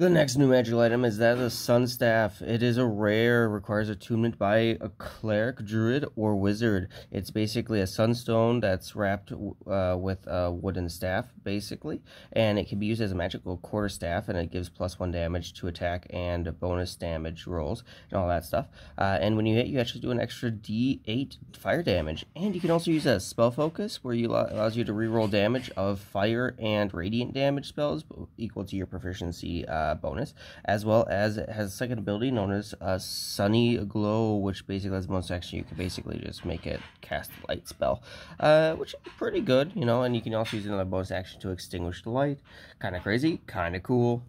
The next new magical item is that of the Sun Staff. It is a rare, requires attunement by a cleric, druid, or wizard. It's basically a sunstone that's wrapped uh, with a wooden staff, basically, and it can be used as a magical quarter staff, and it gives plus one damage to attack and bonus damage rolls and all that stuff. Uh, and when you hit, you actually do an extra D8 fire damage, and you can also use a spell focus, where you allows you to reroll damage of fire and radiant damage spells equal to your proficiency. Uh, uh, bonus, as well as it has a second ability known as a Sunny Glow, which basically has bonus action. You can basically just make it cast a light spell, uh, which is pretty good, you know. And you can also use another bonus action to extinguish the light. Kind of crazy, kind of cool.